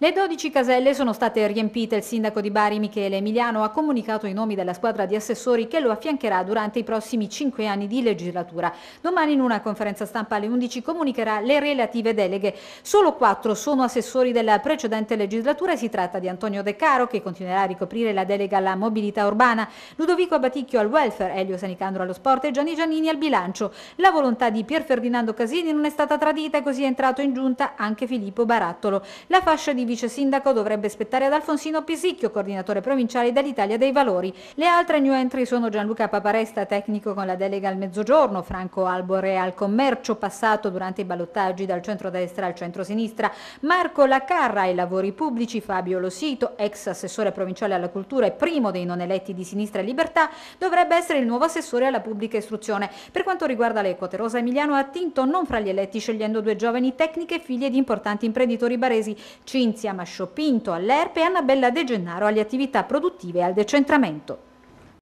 Le 12 caselle sono state riempite. Il sindaco di Bari, Michele Emiliano, ha comunicato i nomi della squadra di assessori che lo affiancherà durante i prossimi cinque anni di legislatura. Domani in una conferenza stampa alle 11 comunicherà le relative deleghe. Solo quattro sono assessori della precedente legislatura si tratta di Antonio De Caro, che continuerà a ricoprire la delega alla mobilità urbana, Ludovico Abaticchio al welfare, Elio Sanicandro allo sport e Gianni Giannini al bilancio. La volontà di Pier Ferdinando Casini non è stata tradita e così è entrato in giunta anche Filippo Barattolo. La fascia di vice sindaco dovrebbe spettare ad Alfonsino Pisicchio, coordinatore provinciale dell'Italia dei Valori. Le altre new entry sono Gianluca Paparesta, tecnico con la delega al mezzogiorno, Franco Albore al commercio, passato durante i ballottaggi dal centro-destra al centro-sinistra, Marco Lacarra ai lavori pubblici, Fabio Losito, ex assessore provinciale alla cultura e primo dei non eletti di Sinistra e Libertà, dovrebbe essere il nuovo assessore alla pubblica istruzione. Per quanto riguarda le quote rosa, Emiliano ha attinto non fra gli eletti scegliendo due giovani tecniche figlie di importanti imprenditori baresi, Cinzia Masciopinto all'ERP e Annabella De Gennaro alle attività produttive e al decentramento.